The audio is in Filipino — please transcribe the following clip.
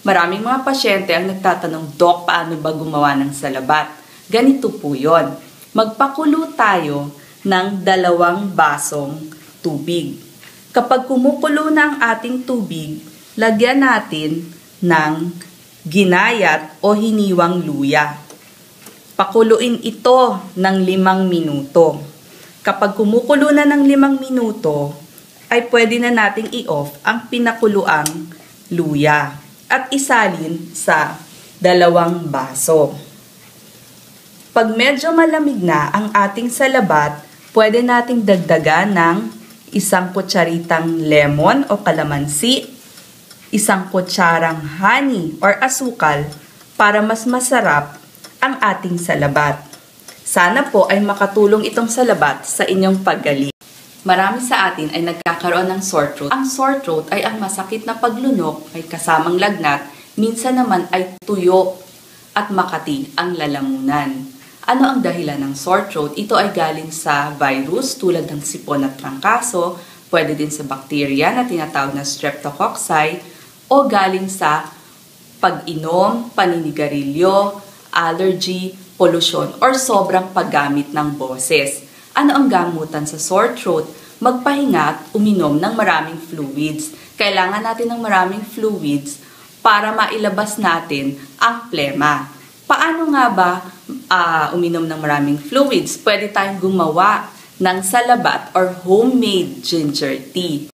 Maraming mga pasyente ang nagtatanong, Dok, paano ba gumawa ng salabat? Ganito po yon. Magpakulo tayo ng dalawang basong tubig. Kapag kumukulo na ang ating tubig, lagyan natin ng ginayat o hiniwang luya. Pakuluin ito ng limang minuto. Kapag kumukulo na ng limang minuto, ay pwede na nating i-off ang pinakuluang luya at isalin sa dalawang baso. Pag medyo malamig na ang ating salabat, pwede nating dagdagan ng isang kutsaritang lemon o kalamansi, isang kutsarang honey or asukal para mas masarap ang ating salabat. Sana po ay makatulong itong salabat sa inyong paggaling. Marami sa atin ay nagkakaroon ng sore throat. Ang sore throat ay ang masakit na paglunok, may kasamang lagnat, minsan naman ay tuyo at makati ang lalamunan. Ano ang dahilan ng sore throat? Ito ay galing sa virus tulad ng sipon at trangkaso, pwede din sa bacteria na tinatawag na streptococci, o galing sa pag-inom, paninigarilyo, allergy, pollution, or sobrang paggamit ng boses. Ano ang gamutan sa sore throat? Magpahinga at uminom ng maraming fluids. Kailangan natin ng maraming fluids para mailabas natin ang plema. Paano nga ba uh, uminom ng maraming fluids? Pwede tayong gumawa ng salabat or homemade ginger tea.